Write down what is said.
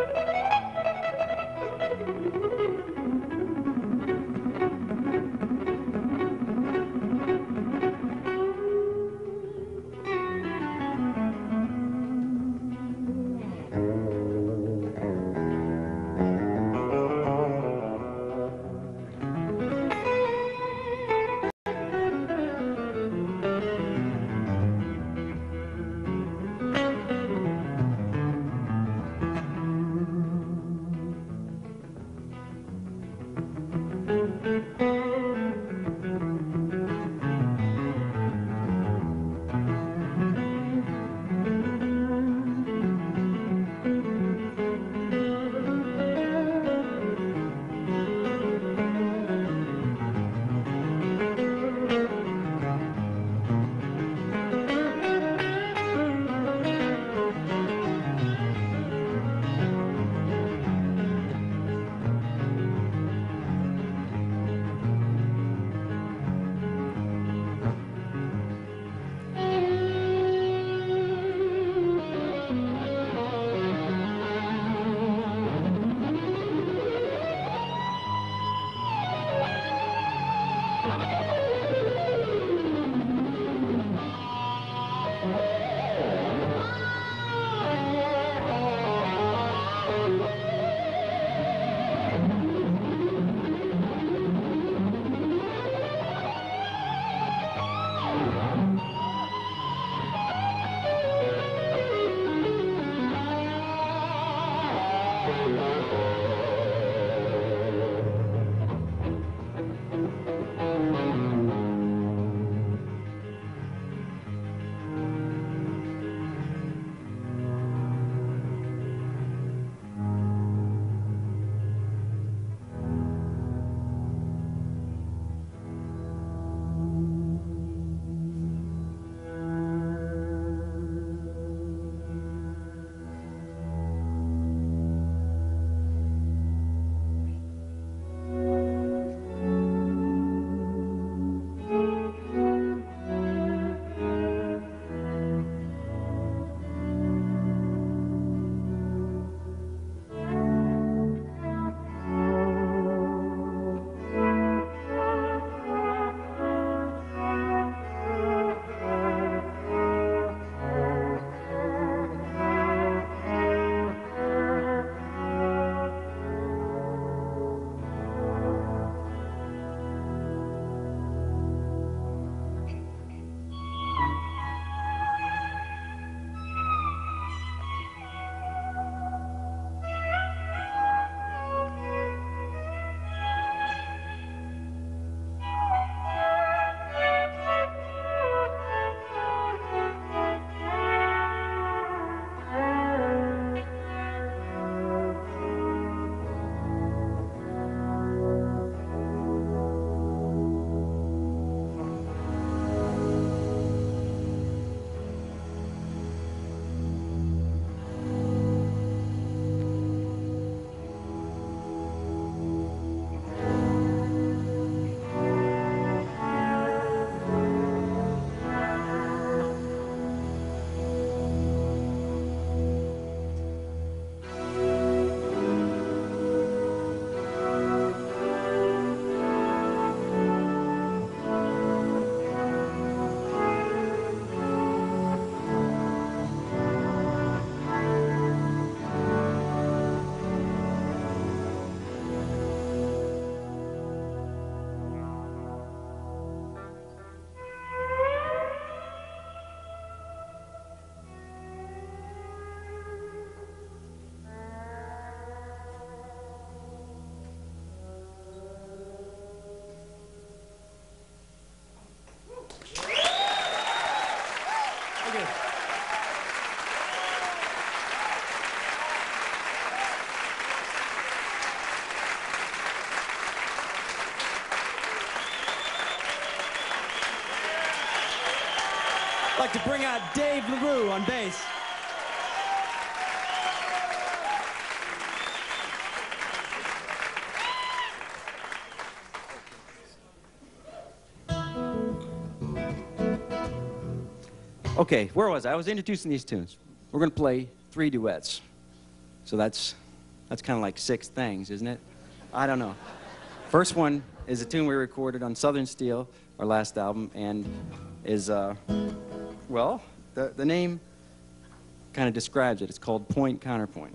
Thank you. Like to bring out Dave LaRue on bass. Okay, where was I? I was introducing these tunes. We're going to play three duets. So that's that's kind of like six things, isn't it? I don't know. First one is a tune we recorded on Southern Steel, our last album, and is, uh, well, the, the name kind of describes it. It's called Point Counterpoint.